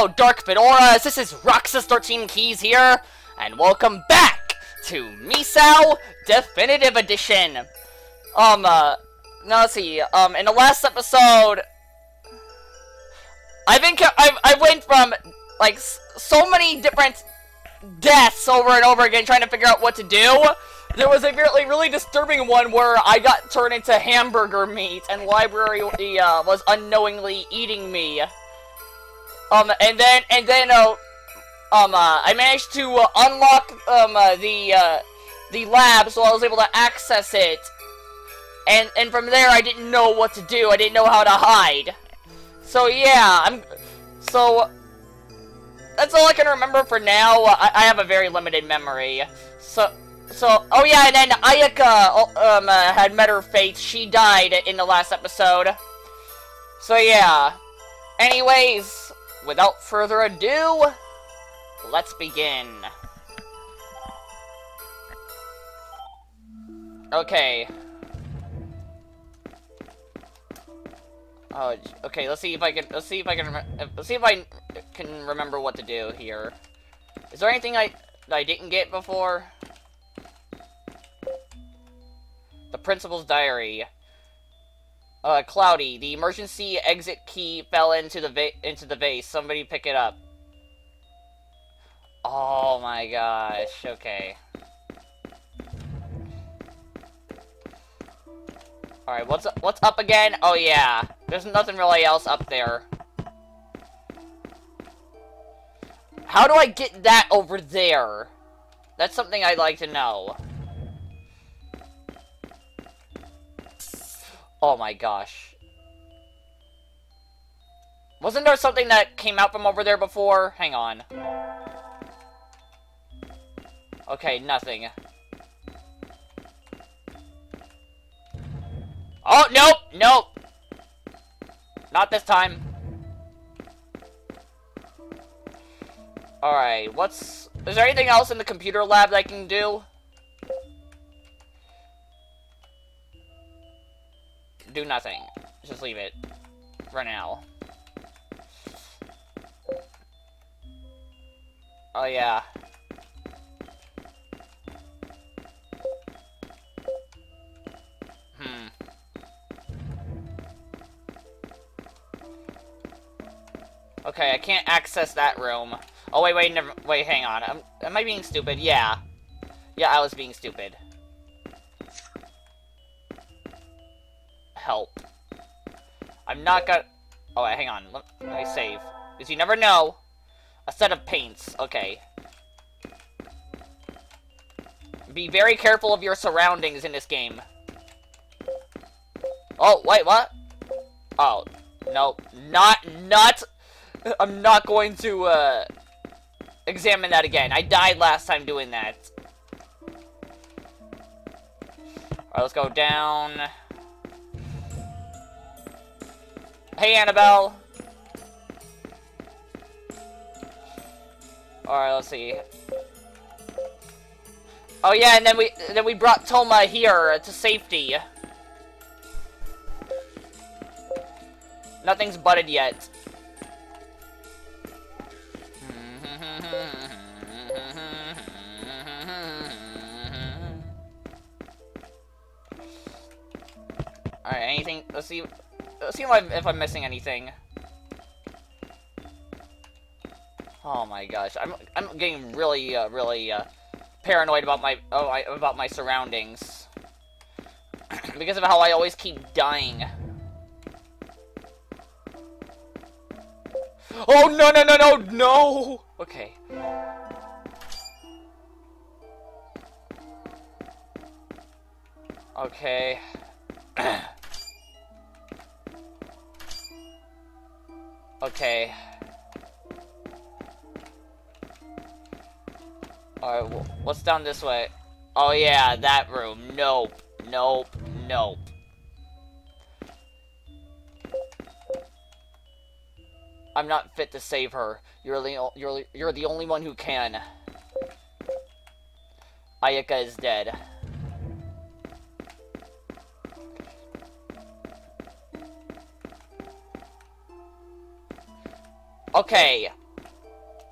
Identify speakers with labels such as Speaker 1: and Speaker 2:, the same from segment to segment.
Speaker 1: Hello, Dark Fedoras. This is Roxas13 Keys here, and welcome back to Misao Definitive Edition. Um, uh, now let's see. Um, in the last episode, I've been I I went from like so many different deaths over and over again trying to figure out what to do. There was a really, really disturbing one where I got turned into hamburger meat and Library uh, was unknowingly eating me. Um, and then, and then, uh, um, uh, I managed to uh, unlock, um, uh, the, uh, the lab, so I was able to access it. And, and from there, I didn't know what to do. I didn't know how to hide. So, yeah, I'm, so, that's all I can remember for now. I, I have a very limited memory. So, so, oh yeah, and then Ayaka, um, uh, had met her fate. She died in the last episode. So, yeah. Anyways, without further ado, let's begin. Okay. Oh, okay. Let's see if I can. Let's see if I can. Uh, let's see if I can remember what to do here. Is there anything I I didn't get before? The principal's diary. Uh, Cloudy, the emergency exit key fell into the into the vase. Somebody pick it up. Oh my gosh. Okay. Alright, what's up, what's up again? Oh yeah. There's nothing really else up there. How do I get that over there? That's something I'd like to know. Oh my gosh. Wasn't there something that came out from over there before? Hang on. Okay, nothing. Oh, nope, nope. Not this time. Alright, what's... Is there anything else in the computer lab that I can do? Do nothing. Just leave it. For now. Oh, yeah. Hmm. Okay, I can't access that room. Oh, wait, wait, never- wait, hang on. Am, am I being stupid? Yeah. Yeah, I was being stupid. Help. I'm not gonna... Oh, wait, hang on. Let, let me save. Because you never know. A set of paints. Okay. Be very careful of your surroundings in this game. Oh, wait, what? Oh, no. Not, not... I'm not going to, uh... Examine that again. I died last time doing that. Alright, let's go down... Hey, Annabelle. Alright, let's see. Oh yeah, and then we then we brought Tohma here to safety. Nothing's butted yet. Alright, anything, let's see, see if I'm, missing anything. Oh my gosh, I'm I'm getting really uh, really uh, paranoid about my oh I, about my surroundings because of how I always keep dying. Oh no no no no no! Okay. Okay. Okay. Alright, what's down this way? Oh yeah, that room. Nope. Nope. Nope. I'm not fit to save her. You're the you're you're the only one who can. Ayaka is dead. Okay.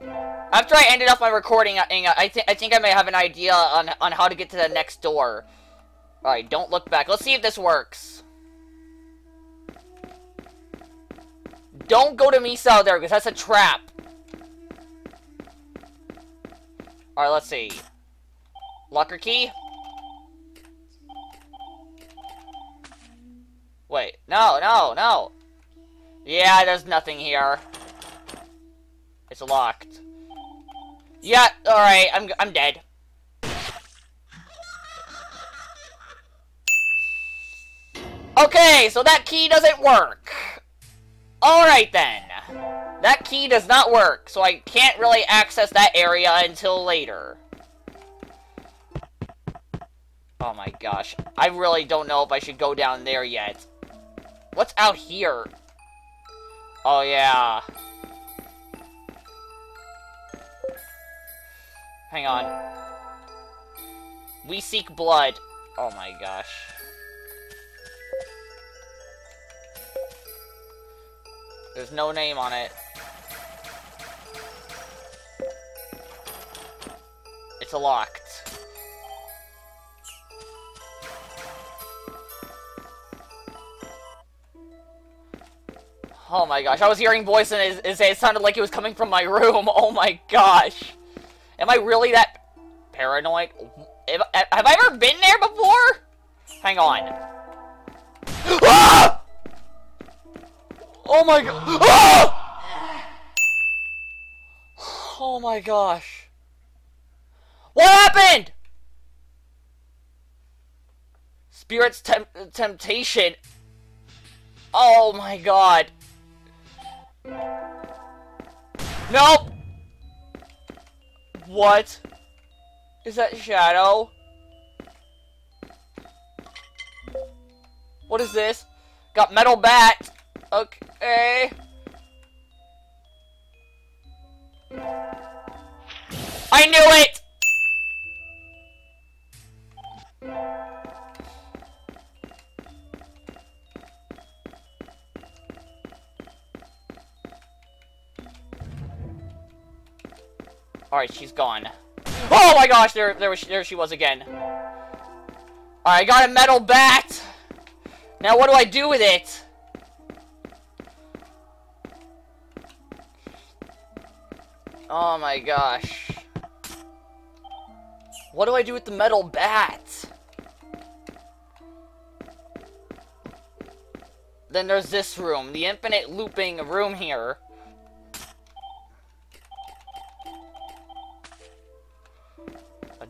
Speaker 1: After I ended off my recording, uh, I, I, th I think I may have an idea on, on how to get to the next door. Alright, don't look back. Let's see if this works. Don't go to Misa there, because that's a trap. Alright, let's see. Locker key? Wait, no, no, no. Yeah, there's nothing here. It's locked. Yeah, alright, I'm, I'm dead. Okay, so that key doesn't work. Alright then. That key does not work, so I can't really access that area until later. Oh my gosh. I really don't know if I should go down there yet. What's out here? Oh yeah. Hang on. We seek blood. Oh my gosh. There's no name on it. It's locked. Oh my gosh, I was hearing voices and it, it, it sounded like it was coming from my room. Oh my gosh. Am I really that paranoid? Have, I ever been there before? Hang on. ah! Oh my god. Ah! Oh my gosh. What happened? Spirit's tem temptation. Oh my god. Nope. What? Is that Shadow? What is this? Got metal bat. Okay. I knew it! Alright, she's gone. Oh my gosh, there, there, was, there she was again. Alright, I got a metal bat. Now what do I do with it? Oh my gosh. What do I do with the metal bat? Then there's this room, the infinite looping room here.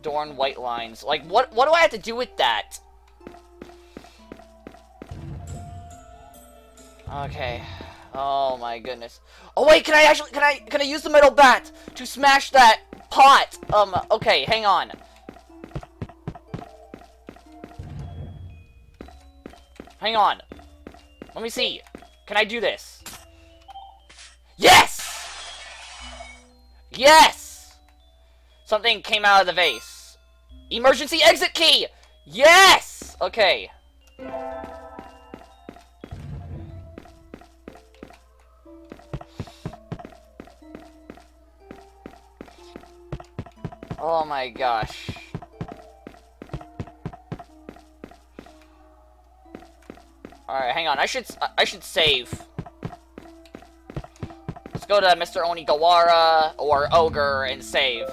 Speaker 1: Adorn white lines. Like, what, what do I have to do with that? Okay. Oh my goodness. Oh wait, can I actually, can I, can I use the metal bat to smash that pot? Um, okay, hang on. Hang on. Let me see. Can I do this? Yes! Yes! Something came out of the vase. Emergency exit key! Yes! Okay. Oh my gosh. Alright, hang on. I should I should save. Let's go to Mr. Onigawara or Ogre and save.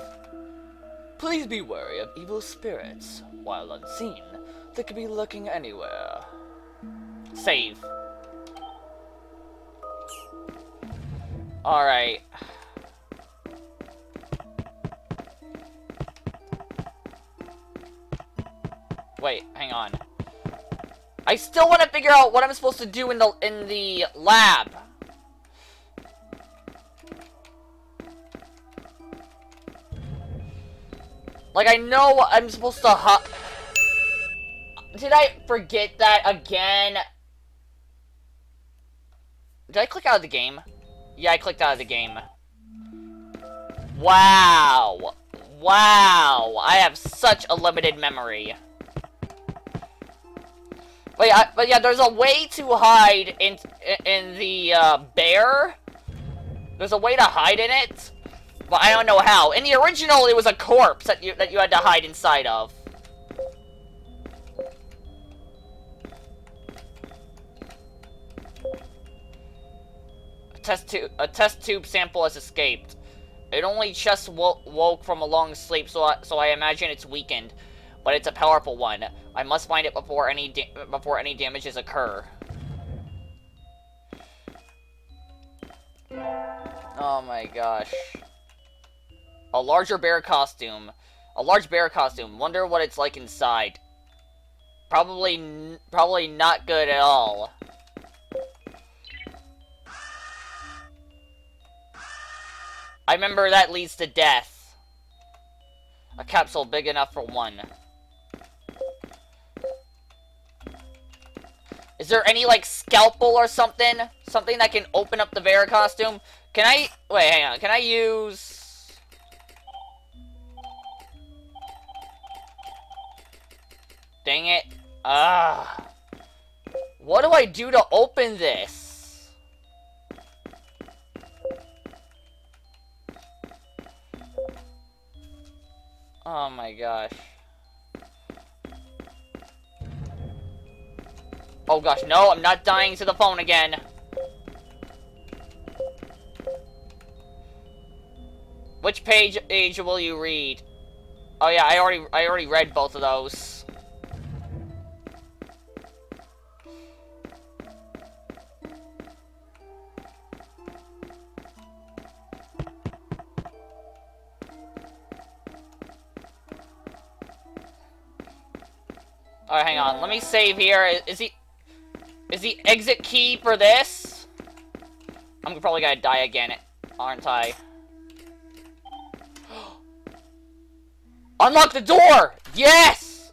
Speaker 1: Please be wary of evil spirits. While unseen, they could be lurking anywhere. Save. Alright. Wait, hang on. I still want to figure out what I'm supposed to do in the in the lab. Like, I know I'm supposed to hop... Did I forget that again? Did I click out of the game? Yeah, I clicked out of the game. Wow. Wow. I have such a limited memory. But yeah, but yeah, there's a way to hide in in the uh, bear. There's a way to hide in it. But I don't know how. In the original, it was a corpse that you that you had to hide inside of. A test tube, a test tube sample has escaped. It only just wo woke from a long sleep, so I, so I imagine it's weakened. But it's a powerful one. I must find it before any before any damages occur. Oh my gosh. A larger bear costume. A large bear costume. Wonder what it's like inside. Probably, probably not good at all. I remember that leads to death. A capsule big enough for one. Is there any, like, scalpel or something? Something that can open up the bear costume? Can I... Wait, hang on. Can I use... Dang it. Ah. What do I do to open this? Oh my gosh. Oh gosh, no, I'm not dying to the phone again. Which page age will you read? Oh yeah, I already I already read both of those. Alright, hang on. Let me save here. Is he... Is the exit key for this? I'm probably gonna die again, aren't I? Unlock the door! Yes!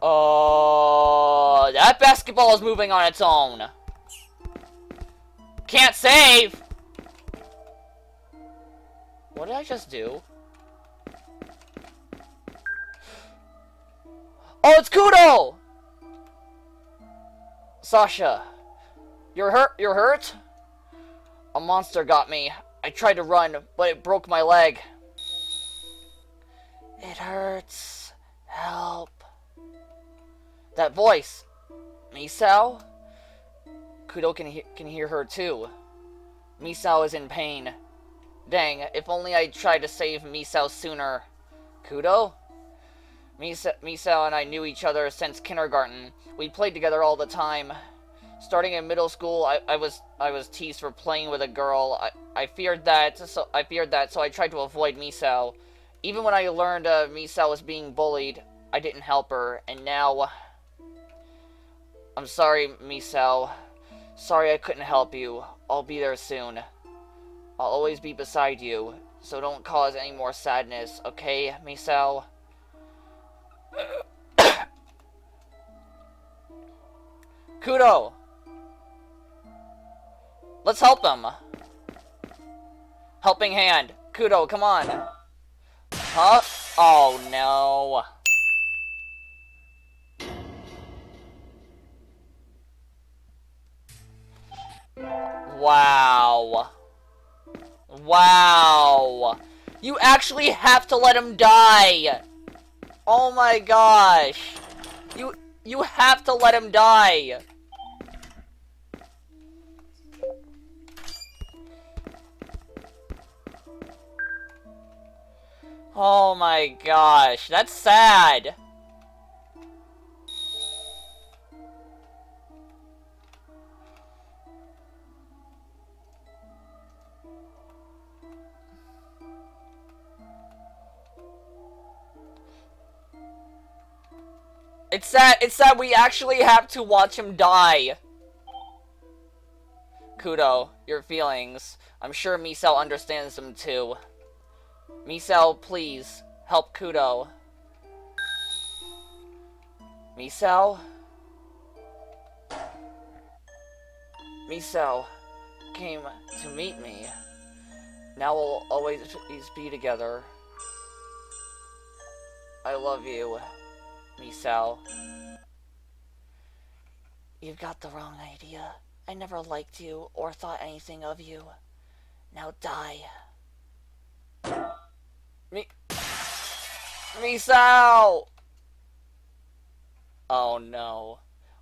Speaker 1: Oh, that basketball is moving on its own. Can't save! What did I just do? Oh, it's Kudoh! Sasha, you're hurt? You're hurt? A monster got me. I tried to run, but it broke my leg. It hurts. Help. That voice. Misao? Kudoh can, he can hear her too. Misao is in pain. Dang, if only I'd tried to save Misao sooner. Kudoh? Misa, and I knew each other since kindergarten. We played together all the time. Starting in middle school, I, I was I was teased for playing with a girl. I, I feared that, so I feared that, so I tried to avoid Misao. Even when I learned uh, Misao was being bullied, I didn't help her, and now... I'm sorry, Misao. Sorry I couldn't help you. I'll be there soon. I'll always be beside you, so don't cause any more sadness, okay, Misao? Kudoh! Let's help them! Helping hand. Kudoh, come on. Huh? Oh, no. Wow. Wow. You actually have to let him die. Oh my gosh. You you have to let him die. Oh my gosh, that's sad. It's sad, it's sad we actually have to watch him die. Kudoh, your feelings. I'm sure Misao understands them too. Misao, please, help Kudoh. Misao? Misao came to meet me. Now we'll always be together. I love you. Misao. You've got the wrong idea. I never liked you or thought anything of you. Now die. Me... Misao! Oh no.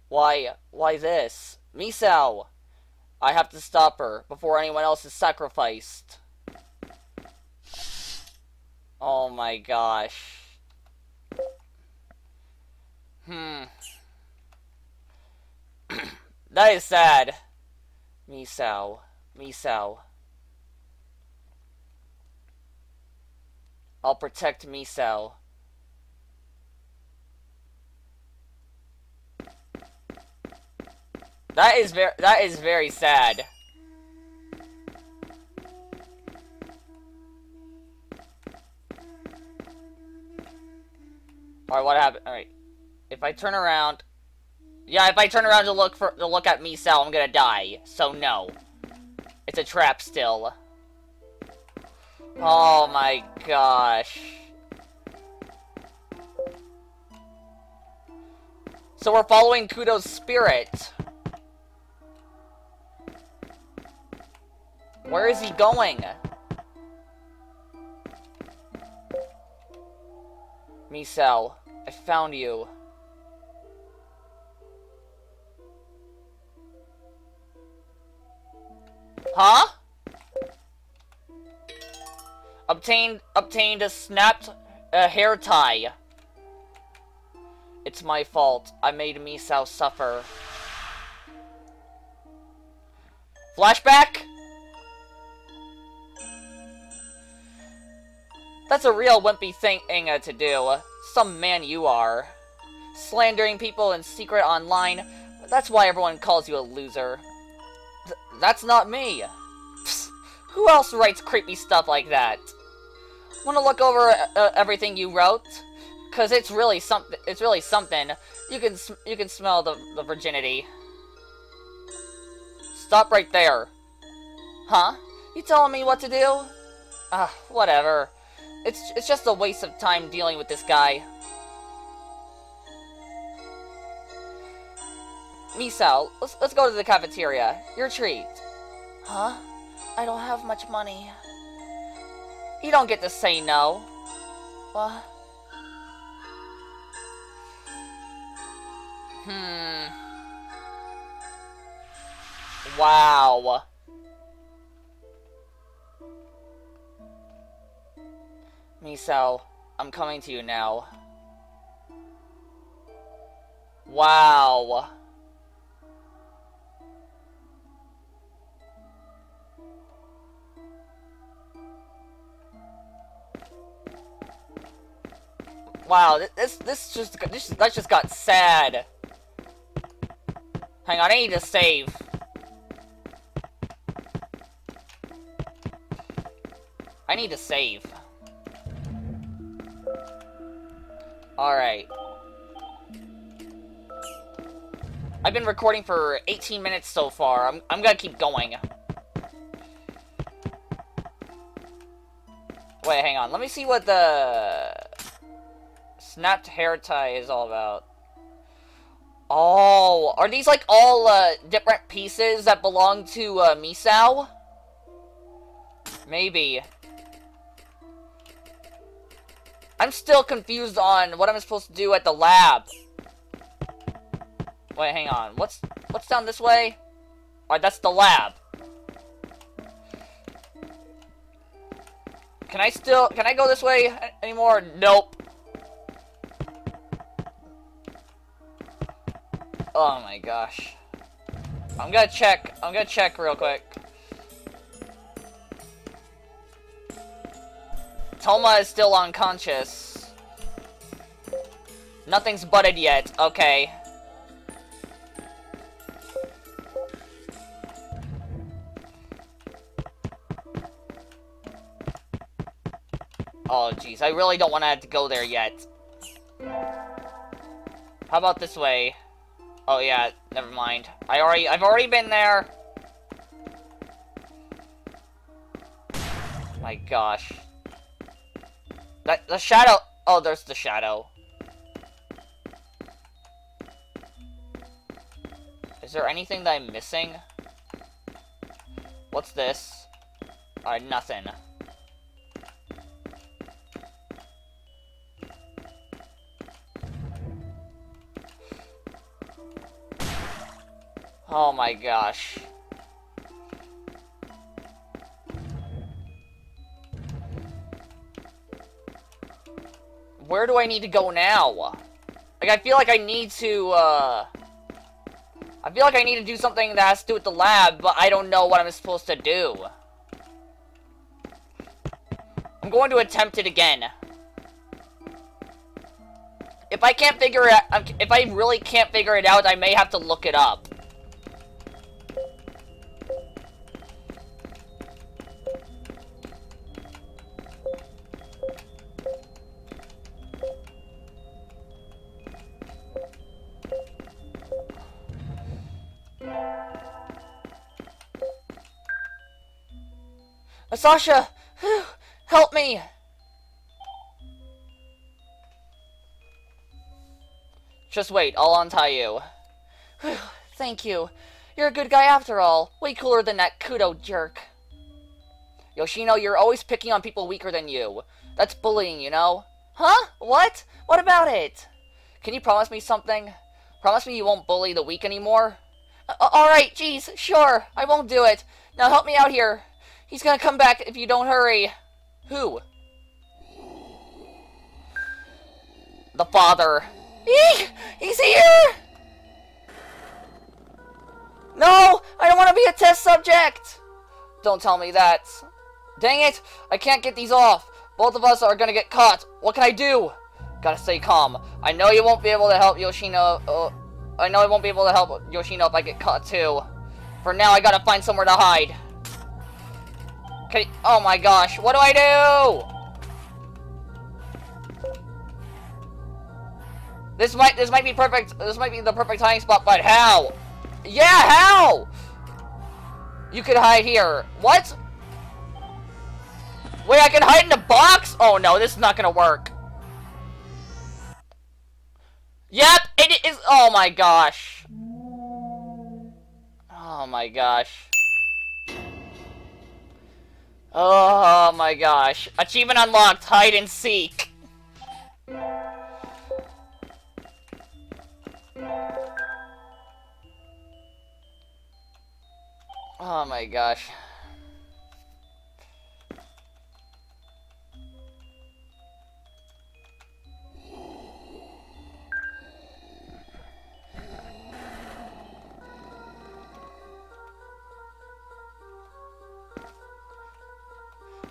Speaker 1: Why, why this? Misao! I have to stop her before anyone else is sacrificed. Oh my gosh. Hmm. that is sad. Misao. Misao. I'll protect Misao. That is very that is very sad. Alright, what happened? Alright. If I turn around Yeah, if I turn around to look for to look at Misao, I'm gonna die. So no. It's a trap still. Oh my gosh. So we're following Kudoh's spirit. Where is he going? Misao, I found you. Obtained obtained a snapped uh, hair tie. It's my fault. I made Misao suffer. Flashback? That's a real wimpy thing Inga to do. Some man you are. Slandering people in secret online. That's why everyone calls you a loser. Th that's not me. Psst, who else writes creepy stuff like that? Want to look over uh, everything you wrote? Cause it's really something. It's really something. You can you can smell the the virginity. Stop right there. Huh? You telling me what to do? Ah, whatever. It's, it's just a waste of time dealing with this guy. Misao, let's, let's go to the cafeteria. Your treat. Huh? I don't have much money. You don't get to say no. What? Hmm. Wow. Misao, I'm coming to you now. Wow. Wow, this this just this that just got sad. Hang on, I need to save. I need to save. Alright. I've been recording for 18 minutes so far. I'm, I'm gonna keep going. Wait, hang on. Let me see what the snapped hair tie is all about. Oh, are these like all uh, different pieces that belong to uh, Misao? Maybe. I'm still confused on what I'm supposed to do at the lab. Wait, hang on. What's what's down this way? Alright, that's the lab. Can I still can I go this way anymore? Nope. Oh my gosh. I'm gonna check. I'm gonna check real quick. Tohma is still unconscious. Nothing's butted yet. Okay. Oh, jeez. I really don't want to have to go there yet. How about this way? Oh, yeah. Never mind. I already- I've already been there. My gosh. That, the shadow. Oh, there's the shadow. Is there anything that I'm missing? What's this? Alright, nothing. Oh my gosh. Where do I need to go now? Like, I feel like I need to, uh... I feel like I need to do something that has to do with the lab, but I don't know what I'm supposed to do. I'm going to attempt it again. If I can't figure it out, if I really can't figure it out, I may have to look it up. Sasha! Help me! Just wait, I'll untie you. Thank you. You're a good guy after all. Way cooler than that Kudoh jerk. Yoshino, you're always picking on people weaker than you. That's bullying, you know? Huh? What? What about it? Can you promise me something? Promise me you won't bully the weak anymore? Uh, Alright, jeez, sure. I won't do it. Now help me out here. He's gonna come back if you don't hurry. Who? The father. Eek! He's here! No! I don't want to be a test subject! Don't tell me that. Dang it! I can't get these off. Both of us are gonna get caught. What can I do? Gotta stay calm. I know you won't be able to help Yoshino. Uh, I know I won't be able to help Yoshino if I get caught too. For now, I gotta find somewhere to hide. Oh my gosh, what do I do? This might this might be perfect. This might be the perfect hiding spot, but how? Yeah, how? You could hide here. What? Wait, I can hide in the box? Oh no, this is not gonna work. Yep, it is. Oh my gosh. Oh my gosh. Oh my gosh. Achievement unlocked, hide and seek. Oh my gosh.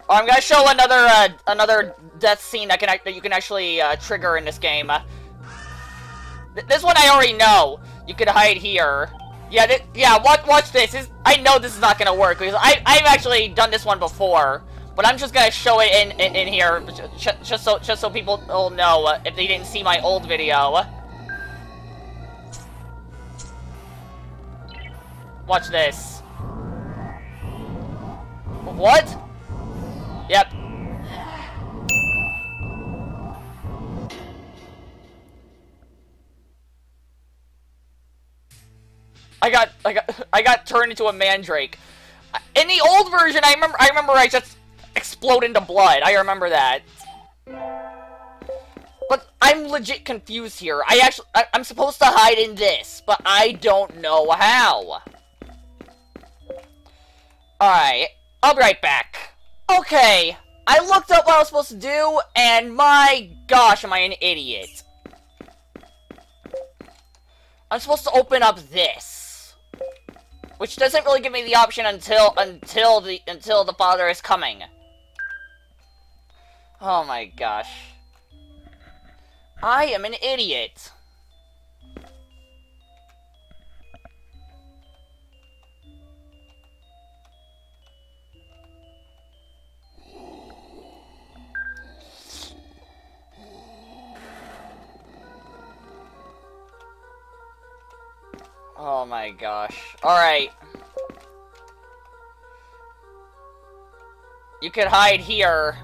Speaker 1: I'm gonna show another uh, another death scene that can that you can actually uh, trigger in this game. Th this one I already know. You can hide here. Yeah, yeah. Watch, watch this. this. I know this is not gonna work because I I've actually done this one before, but I'm just gonna show it in in, in here just, just so just so people will know uh, if they didn't see my old video. Watch this. What? Yep. I got, I got, I got turned into a mandrake. In the old version, I remember, I remember I just explode into blood. I remember that. But I'm legit confused here. I actually, I, I'm supposed to hide in this, but I don't know how. Alright, I'll be right back. Okay, I looked up what I was supposed to do, and my gosh, am I an idiot. I'm supposed to open up this. Which doesn't really give me the option until until the until the father is coming. Oh my gosh. I am an idiot. Oh my gosh. Alright. You could hide here.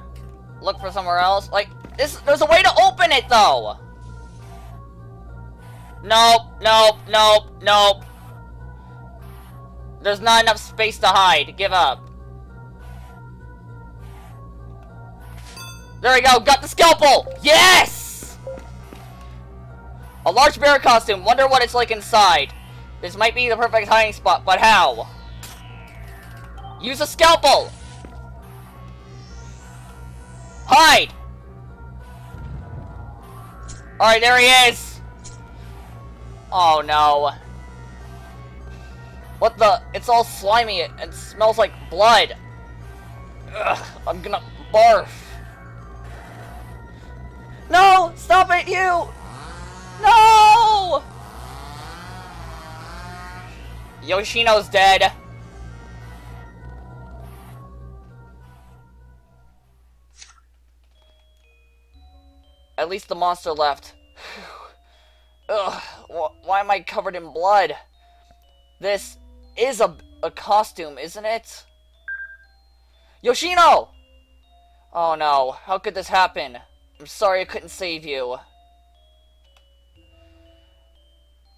Speaker 1: Look for somewhere else. Like, this, there's a way to open it, though! Nope, nope, nope, nope. There's not enough space to hide. Give up. There we go, got the scalpel! Yes! A large bear costume, wonder what it's like inside. This might be the perfect hiding spot, but how? Use a scalpel! Hide! Alright, there he is! Oh no. What the? It's all slimy and smells like blood. Ugh, I'm gonna barf. No! Stop it, you! No! Yoshino's dead. At least the monster left. Ugh, wh why am I covered in blood? This is a, a costume, isn't it? Yoshino! Oh no, how could this happen? I'm sorry I couldn't save you.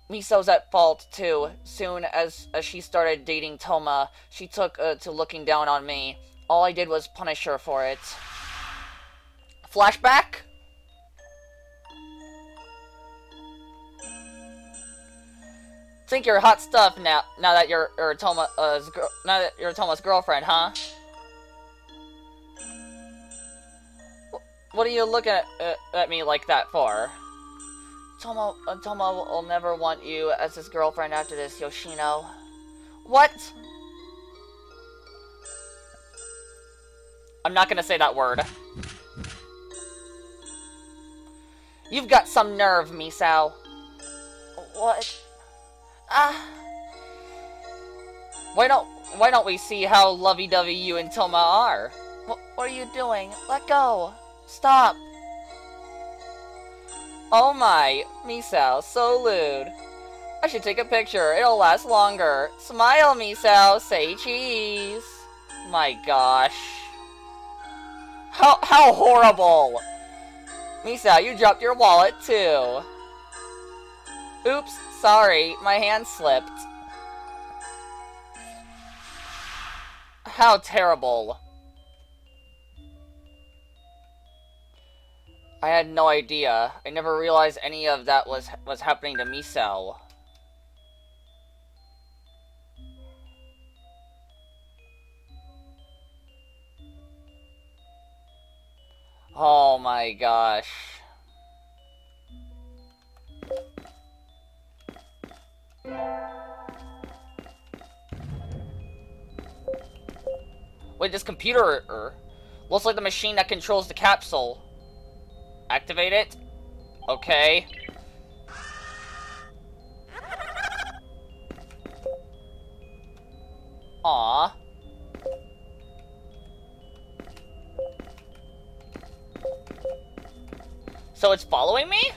Speaker 1: Misao's at fault, too. Soon as, as she started dating Tohma, she took uh, to looking down on me. All I did was punish her for it. Flashback? Think you're hot stuff now. Now that you're, you're Tohma, uh, now that you're Tohma's girlfriend, huh? What are you looking at, uh, at me like that for? Tohma, uh, Tohma will never want you as his girlfriend after this, Yoshino. What? I'm not gonna say that word. You've got some nerve, Misao. What? Ah. Why don't Why don't we see how lovey-dovey you and Tohma are? What, what are you doing? Let go. Stop. Oh my, Misao, so lewd. I should take a picture. It'll last longer. Smile, Misao. Say cheese. My gosh. How how horrible. Misao, you dropped your wallet too. Oops, sorry, my hand slipped. How terrible. I had no idea. I never realized any of that was was happening to Misao. Oh my gosh. Wait, this computer er, looks like the machine that controls the capsule. Activate it. Okay. Aw. So it's following me?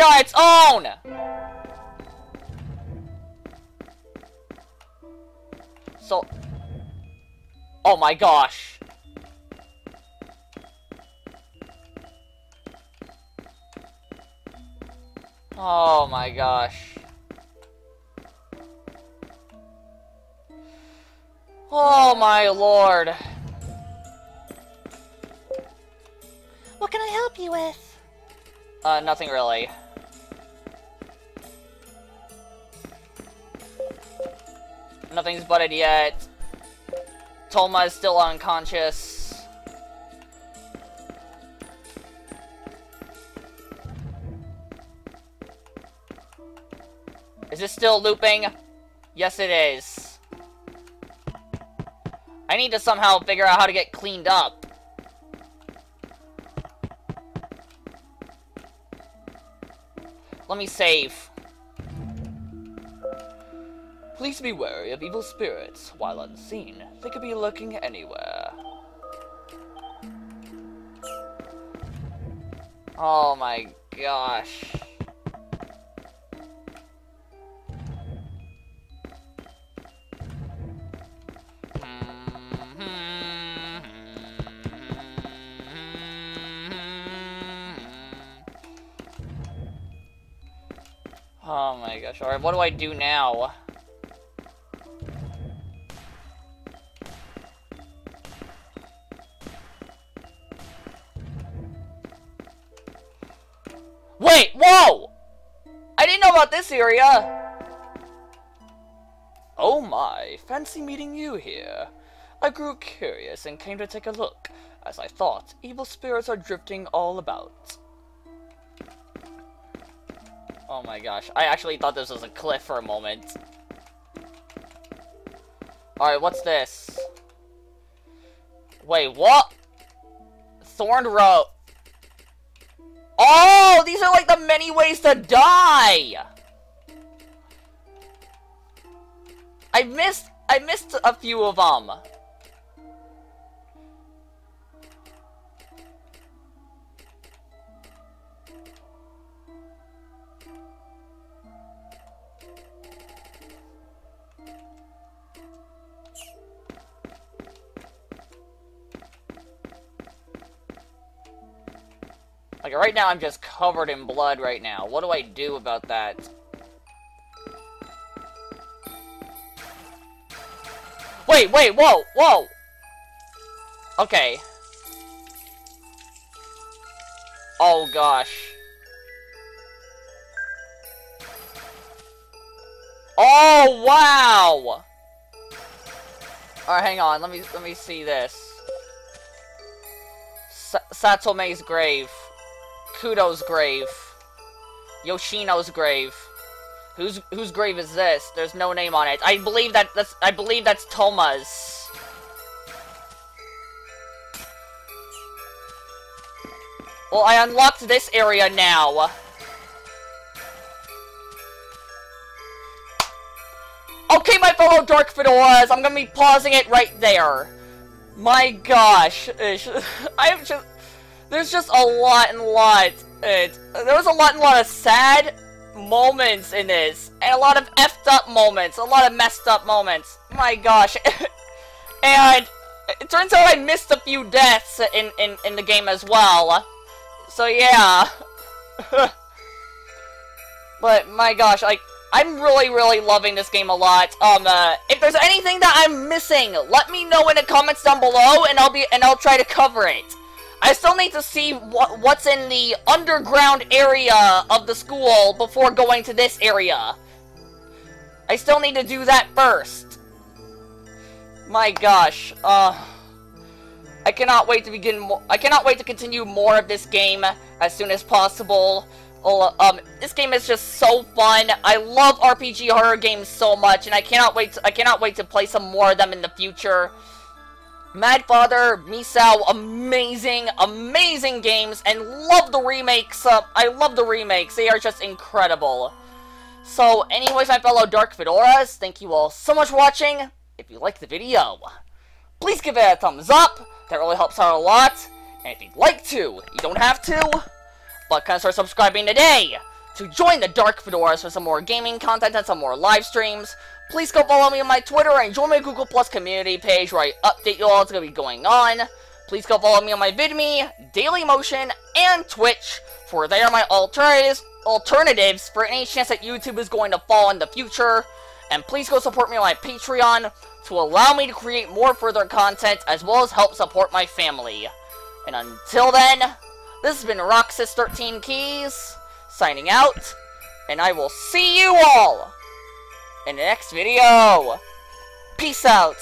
Speaker 1: On its own! So... Oh my gosh. Oh my gosh. Oh my lord.
Speaker 2: What can I help you with?
Speaker 1: Uh, nothing really. Nothing's butted yet. Tohma is still unconscious. Is this still looping? Yes, it is. I need to somehow figure out how to get cleaned up. Let me save. Please be wary of evil spirits. While unseen, they could be lurking anywhere. Oh my gosh. Oh my gosh, alright, what do I do now? Wait, whoa! I didn't know about this area! Oh my, fancy meeting you here. I grew curious and came to take a look. As I thought, evil spirits are drifting all about. Oh my gosh, I actually thought this was a cliff for a moment. Alright, what's this? Wait, what? Thorn Road. Oh, these are like the many ways to die! I missed, I missed a few of them. Right now I'm just covered in blood right now. What do I do about that? Wait, wait, whoa, whoa! Okay. Oh, gosh. Oh, wow! Alright, hang on, let me, let me see this. Sa Saotome's grave. Kudoh's grave. Yoshino's grave. Whose whose grave is this? There's no name on it. I believe that that's I believe that's Tohma's. Well, I unlocked this area now. Okay, my fellow Dark Fedoras, I'm gonna be pausing it right there. My gosh, I'm just... There's just a lot and lot. It, there was a lot and lot of sad moments in this, and a lot of effed up moments, a lot of messed up moments. My gosh. and it turns out I missed a few deaths in, in, in the game as well. So yeah. but my gosh, like, I'm really, really loving this game a lot. Um, uh, if there's anything that I'm missing, let me know in the comments down below, and I'll be, and I'll try to cover it. I still need to see what what's in the underground area of the school before going to this area. I still need to do that first. My gosh, uh... I cannot wait to begin I cannot wait to continue more of this game as soon as possible. Um, this game is just so fun. I love RPG horror games so much, and I cannot wait. To, I cannot wait to play some more of them in the future. Mad Father, Misao, amazing, amazing games, and love the remakes. Uh, I love the remakes. They are just incredible. So, anyways, my fellow Dark Fedoras, thank you all so much for watching. If you liked the video, please give it a thumbs up. That really helps out a lot. And if you'd like to, you don't have to, but consider subscribing today to join the Dark Fedoras for some more gaming content and some more live streams. Please go follow me on my Twitter and join my Google Plus community page where I update you all what's going to be going on. Please go follow me on my VidMe, Dailymotion, and Twitch, for they are my alternatives alternatives for any chance that YouTube is going to fall in the future. And please go support me on my Patreon to allow me to create more further content as well as help support my family. And until then, this has been Roxas13 Keys, signing out, and I will see you all in the next video. Peace out.